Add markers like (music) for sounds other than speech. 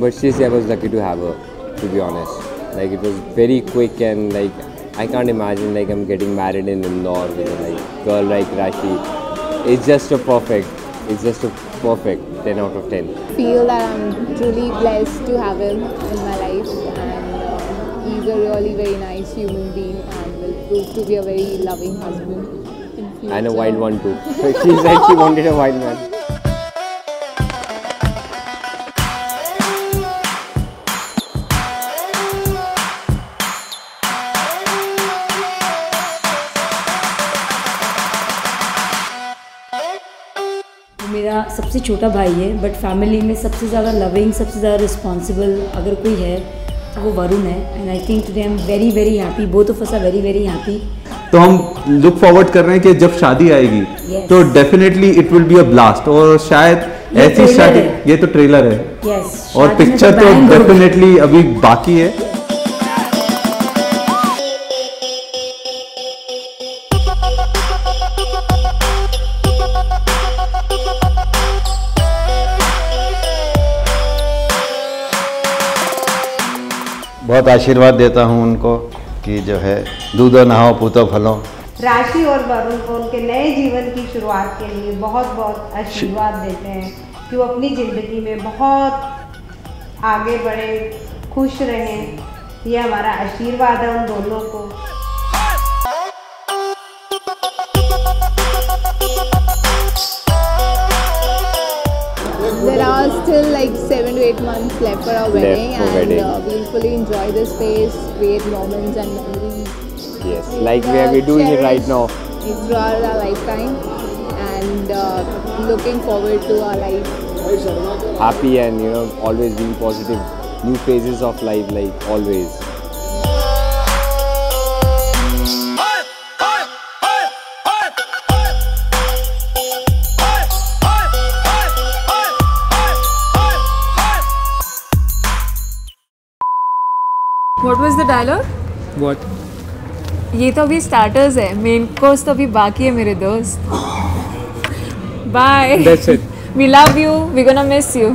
But seriously, I was lucky to have her, to be honest. Like it was very quick and like I can't imagine like I'm getting married in Indore with a like girl like Rashi. It's just a perfect. It's just a perfect 10 out of 10. I feel that I'm truly blessed to have him in my life and uh, he's a really very nice human being and will prove to be a very loving husband. And a wild one too. (laughs) she said she (laughs) wanted a wild man. मेरा सबसे छोटा भाई है but family में सबसे ज़्यादा loving सबसे ज़्यादा रिस्पॉन्सिबल अगर कोई है तो वो वरुण है and I think today I am very very happy both of us are very very happy तो हम लुक फॉरवर्ड कर रहे हैं कि जब शादी आएगी Yes. तो definitely it will be a blast और शायद ऐसी शादी ये तो ट्रेलर है. यस और पिक्चर तो डेफिनेटली अभी बाकी है. बहुत आशीर्वाद देता हूँ उनको कि जो है, दूधो नहाओ, पूतो फलो। राशि और वरुण को उनके नए जीवन की शुरुआत के लिए बहुत बहुत आशीर्वाद देते हैं कि वो अपनी ज़िंदगी में बहुत आगे बढ़े, खुश रहें। ये हमारा आशीर्वाद है उन दोनों को। Eight months left for our wedding for and wedding. Uh, we'll fully enjoy this space, create moments and memories. Yes, like we are we're doing it right now. Throughout our lifetime and uh, looking forward to our life. Happy and you know always being positive. New phases of life, like always. What was the dialogue? What? ये तो अभी starters है main course तो अभी बाकी है मेरे दोस्त bye That's it. We love you we gonna miss you